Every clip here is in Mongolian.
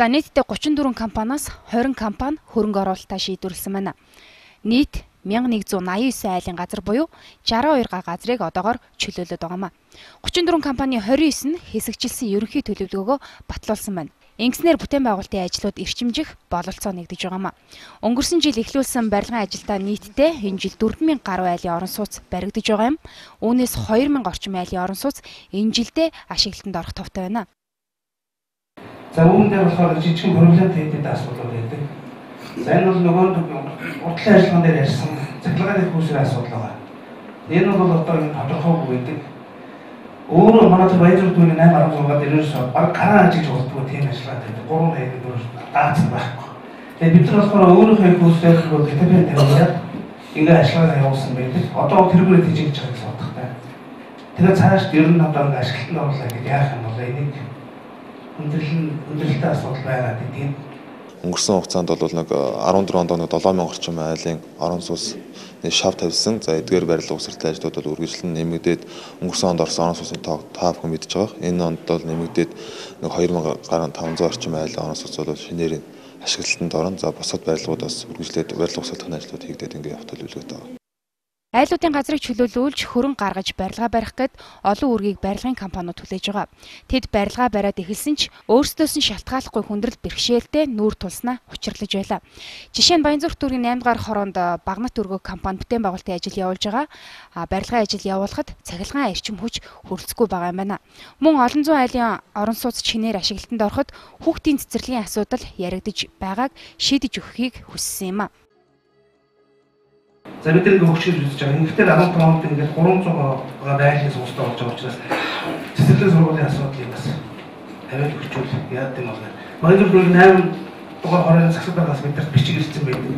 За нийтдээ 34 компаниас 20 компани хөрөнгө оруулалтаа шийдвэрлсэн байна. Нийт 1189 айлын газар буюу 62 га газрыг одоогоор чөлөөлөд байгаамаа. 34 компани 29 нь хэсэгчилсэн ерөнхий төлөвлөгөөгөө батлуулсан байна. Ингэснээр бүтээн байгуулалтын ажлууд эрчимжих бололцоо нэгдэж байгаамаа. Өнгөрсөн жил эхлүүлсэн барилгын ажилдаа нийтдээ энэ жил 4000 гаруй айлын орон сууц баригдаж байгаа юм. Үүнээс 2000 орчим айлын орон сууц энэ жилдээ ашиглалтанд орох товтой байна. За үүн дээр болохоор жижигхэн проблемтэй хэдэд асуудал байдаг. За энэ бол нөгөө уртлын ажиллагаан дээр ярьсан цахилгааны хүүсийн асуудал байгаа. Энэ бол одоо энэ тодорхойгүй байдаг. Өөрөө манай баяр дүүний 8 16-ад ерөөс баг гараа ажиж болдгоо тийм ажиллагаа байдаг. 3 хайг дөр даацсан байхгүй. Тэгээ бид нар болохоор өөрийнхөө хүүсээр бол дэтэпэн тавиад ингээ ажиллагаа явуулсан байдаг. Одоо тэргүүрээ тийж хийж байгаа гэсэн утгатай. Тэгээ цааш ер нь одоо ингээ ашиглалтанд оруулаа гэж яах юм бол энийг өндөрлөн өндөрлөлтөй асуудал байгаад идэв. Өнгөрсөн хугацаанд бол нэг 14 онд нэг 7000 орчим айлын орон сууцны шав тавьсан. За эдгээр барилга усралтай ажлууд бол үргэлжлэн нэмэгдээд өнгөрсөн онд орсон орон сууцны тоо та бүхэн мэдж байгаа. Энэ онд бол нэмэгдээд нэг 2000 гаруй 500 орчим айлын орон сууц бол шинээр ашиглалтанд орно. За бусад барилгууд бас үргэлжлээд барилга усралтай ажлууд хийгдээд ингээд явах төлөвлөгөөтэй байна. Айлуудын газрыг чөлөөлүүлж хөрөнгө гаргаж барилга барих гэд олон үргийг барилгын компаниуд хүлээж байгаа. Тэд барилга бариад эхэлсэн ч өөрсдөөс нь шалтгааллахгүй хүндрэл бэрхшээлтэй нүүр тулснаа учирлаж байла. Жишээ нь Баянзүрх дүүргийн 8 дугаар хороонд багнат өргөө компани бүтээн байгуулалтын ажил явуулж байгаа. А барилгын ажил явуулахад цахилгаан эрчим хүч хүрэлцэхгүй байгаа юм байна. Мөн олон зуун айлын орон сууц чинээр ашиглалтанд ороход хүүхдийн цэцэрлэгийн асуудал яригдж байгааг шийдэж өгөхийг хүссэн юм а. За бид нэг хөгжиж үзэж байгаа. Ингээд 15 онд ингээд 300 га байрлалын сууцтай болж байгаа учраас цэцэрлэгийн сургуулийн асуудлыг бас тавиад өгчүүл яад юм бол. Манай бүр 8 дугаар хорийн засаг байгаас бидэрт бичиг ирсэн байдаг.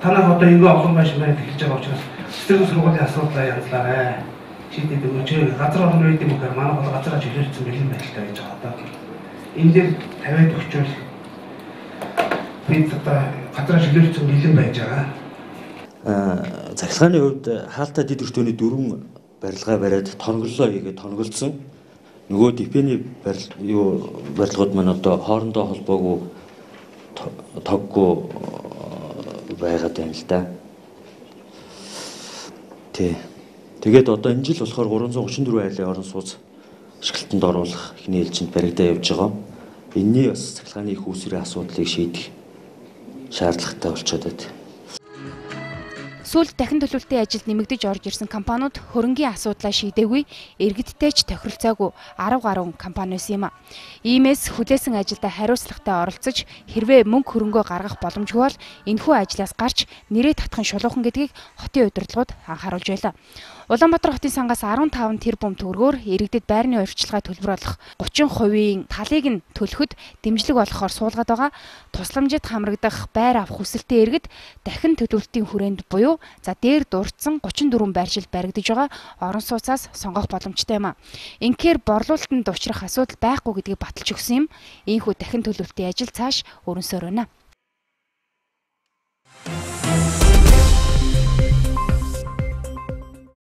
Танах одоо ингээ олон байшин байна хэлж байгаа учраас цэцэрлэгийн сургуулийн асуудлаа янзлаарай. Шийдээд өгөөч. Газар орны үед юм гэхээр манай бол газараа чөлөөлсөн бэлэн байдалтай байж байгаа одоо. Энэ дээр тавиад өгчүүл бид одоо газараа чөлөөлсөн бэлэн байж байгаа захиргааны хувьд хаалтаа дэд өртөөний дөрвөн барилгаа бариад тонголлоо хийгээд тонголцсон. Нөгөө дипэний барил юу барилгууд маань одоо хоорондоо холбоогүй тоггүй байгаад байна л да. Тий. Тэгээд одоо энэ жил болохоор 334 айлын орон сууц ашиглалтанд оруулах эхний ээлжинд баригдаа явж байгаа. Энийний бас цахилгааны их үүсвэрийн асуудлыг шийдэх шаардлагатай болчиход байна. Сүүлд дахин төлөвлөлтийн ажилд нэмэгдэж орж ирсэн компаниуд хөрөнгийн асуудлаа шийдээгүй, иргэдтэй ч тохиролцоогүй 10 гаруй компани байсан юм. Иймээс хүлээсэн ажилдаа хариуцлагатай оролцож хэрвээ мөнгө хөрөнгөө гаргах боломжгүй бол энэхүү ажлаас гарч нэрээ татхан шулуухан гэдгийг хотын удирдлагууд анхааруулж байлаа. Улаанбаатар хотын сангаас 15 тэрбум төгрөгөөр иргэдэд байрны урьдчилгаа төлбөр болох 30%-ийн талыг нь төлөхөд дэмжлэг болохоор суулгаад байгаа. Тусламжид хамрагдах байр авах хүсэлтэй иргэд дахин төлөвлөлтийн хүрээнд буюу за дээр дурдсан 34 байршил баригдаж байгаа орон сууцаас сонгох боломжтой юм а. Инхээр борлуулалтанд учрах асуудал байхгүй гэдгийг баталж өгсөн юм. Ийхүү дахин төлөвлөлтийн ажил цааш өрнөсөр байна.